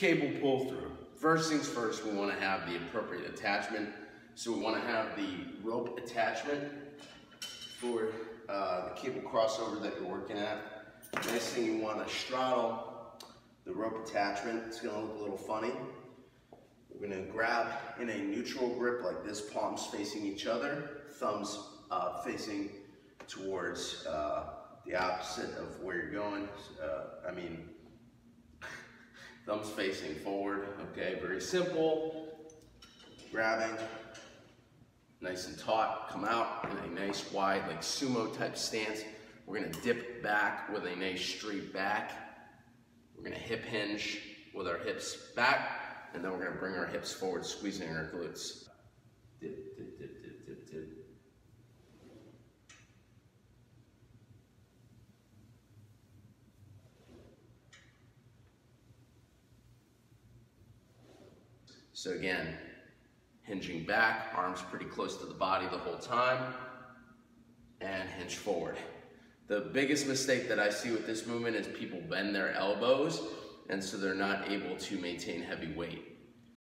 cable pull through. First things first, we want to have the appropriate attachment. So we want to have the rope attachment for uh, the cable crossover that you're working at. Next thing you want to straddle the rope attachment. It's to look a little funny. We're going to grab in a neutral grip like this, palms facing each other, thumbs uh, facing towards uh, the opposite of where you're going. Uh, I mean, thumbs facing forward, okay? Very simple. Grabbing, nice and taut, come out in a nice wide, like sumo type stance. We're gonna dip back with a nice straight back. We're gonna hip hinge with our hips back, and then we're gonna bring our hips forward, squeezing our glutes. Dip, dip, dip, dip. So again, hinging back, arms pretty close to the body the whole time, and hinge forward. The biggest mistake that I see with this movement is people bend their elbows, and so they're not able to maintain heavy weight.